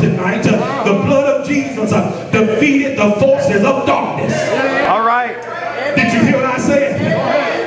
here tonight. Uh, the blood of Jesus uh, defeated the forces of darkness. All right. Did you hear what I said?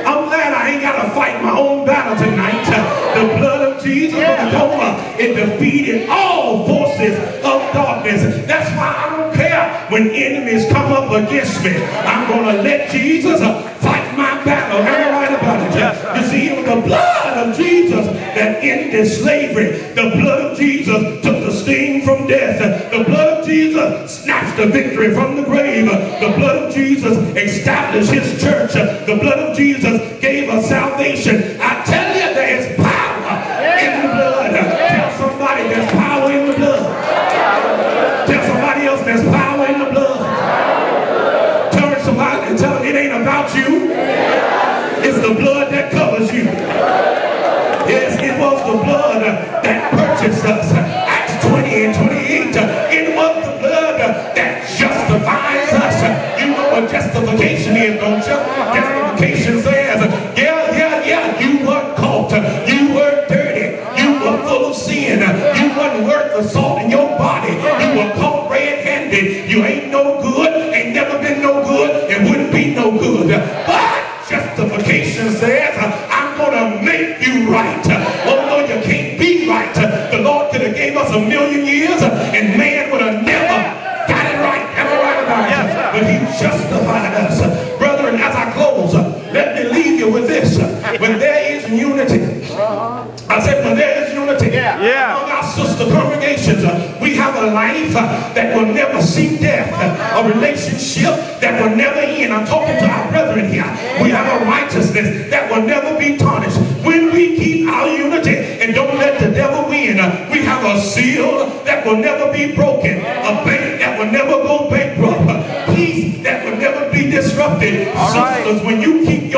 I'm glad I ain't got to fight my own battle tonight. Uh, the blood of Jesus yeah. it defeated all forces of darkness. That's why I don't care when enemies come up against me. I'm going to let Jesus fight my battle. Am I right about it? You see, it was the blood of Jesus that ended slavery. The blood of Jesus took the sting from death. The blood of Jesus snatched the victory from the grave. The blood of Jesus established his church. The blood of Jesus gave us salvation. I tell you, there is power in the blood. Tell somebody there's power in the blood. Tell somebody else there's power in the blood. Turn somebody and tell them it ain't about you. It's the blood that covers you. Yes, it was the blood that purchased Acts 20 and 28. It was the blood that justifies us. You know what justification is, don't you? Justification says, yeah, yeah, yeah, you were caught. You were dirty. You were full of sin. You weren't worth the salt in your body. You were caught red-handed. You ain't no good. Gave us a million years and man would have never got it right. Ever right about it. But he justified us. Brethren, as I close, let me leave you with this. When there is unity, I said when there is unity yeah. among our sister congregations, we have a life that will never see death, a relationship that will never end. I'm talking to our brethren here. We have a righteousness that will never be tarnished. A seal that will never be broken, a bank that will never go bankrupt, peace that will never be disrupted. Right. Sisters, when you keep your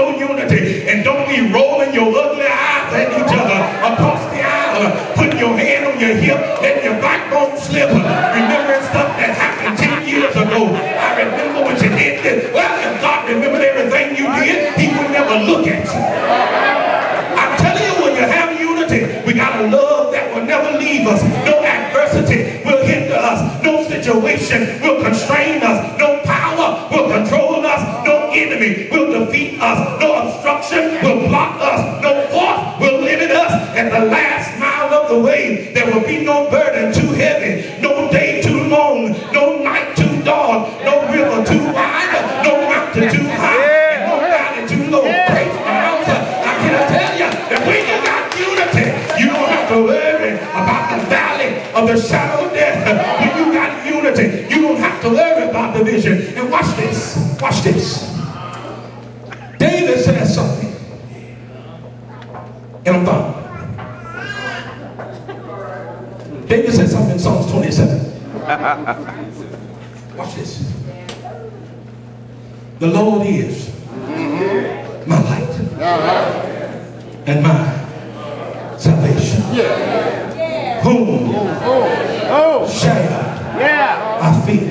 situation will constrain us. No power will control us. No enemy will defeat us. No obstruction will block us. No force will limit us. At the last mile of the way, there will be no burden too heavy, no day too long, no night too dark, no river too wide, no mountain too high, no valley too low. Praise God. I can tell you that when you got unity, you don't have to worry about the valley of the shadow of death. Division. And watch this. Watch this. David says something. And I'm done. David said something in Psalms 27. Watch this. The Lord is my light and my salvation. Whom Oh. shall Yeah.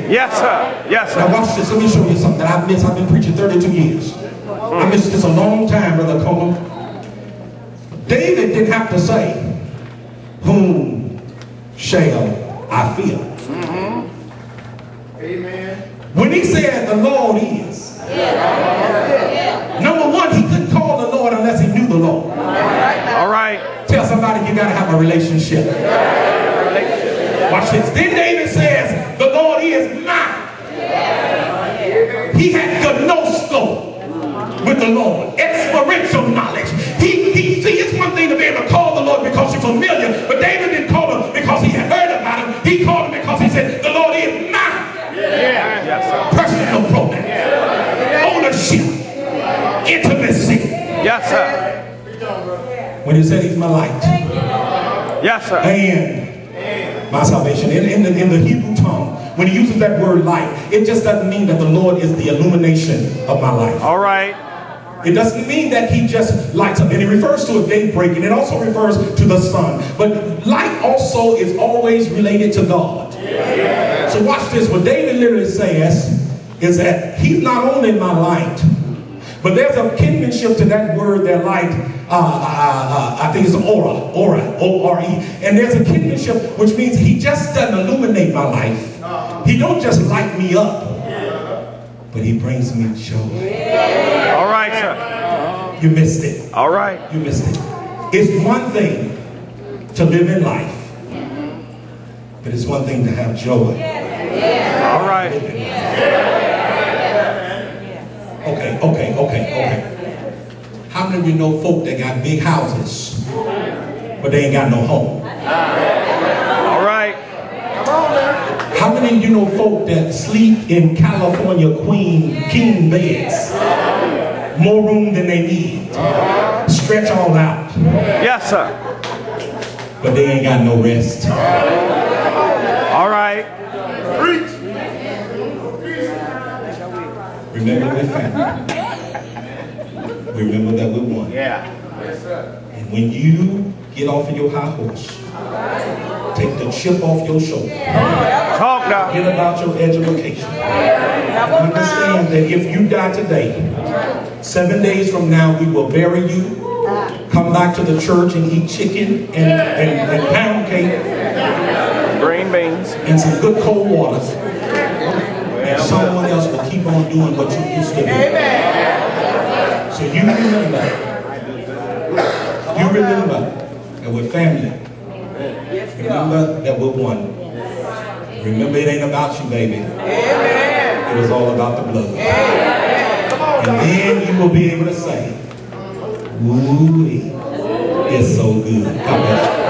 I fear? Yes, sir. Yes, Now watch this. Let me show you something that I've missed. I've been preaching 32 years. I missed this a long time, Brother Coleman. David didn't have to say, whom shall I fear? Mm-hmm. Amen. When he said the Lord is, number one, he couldn't call the Lord unless he knew the Lord. All right. Tell somebody you gotta have a relationship. Watch this. Then David says, Lord is mine. He had gnosko with the Lord, experiential knowledge. He, he, see, it's one thing to be able to call the Lord because you're familiar, but David didn't call him because he had heard about him. He called him because he said, the Lord is mine. Yeah. Yes. Personal pronoun, ownership, intimacy. Yes, sir. When he said he's my light. Yes, sir. and my salvation. In, in, the, in the Hebrew tongue, when he uses that word light, it just doesn't mean that the Lord is the illumination of my life. All right. It doesn't mean that he just lights up. And it refers to a daybreak, and it also refers to the sun. But light also is always related to God. So watch this. What David literally says is that he's not only my light, but there's a kinship to that word, that light. Uh, uh, uh, I think it's aura, aura, O-R-E. And there's a kinship which means he just doesn't illuminate my life. He don't just light me up, but he brings me joy. All right, sir. You missed it. All right. You missed it. It's one thing to live in life, but it's one thing to have joy. All right. Okay, okay, okay, okay. How many of you know folk that got big houses, but they ain't got no home? Ah. All right. How many of you know folk that sleep in California queen king beds? More room than they need. Stretch all out, Yes, sir. but they ain't got no rest. All right. Remember we're family. Remember that we're one. Yeah. And when you get off of your high horse, take the chip off your shoulder. Talk now. Forget about your education. And understand that if you die today, seven days from now we will bury you. Come back to the church and eat chicken and, and, and pound cake Green beans. and some good cold water. And someone else will keep on doing what you used to do. So you remember, you remember that we're family. Remember that we're one. Remember it ain't about you, baby. It was all about the blood. And then you will be able to say, Ooh, it's so good. God bless you.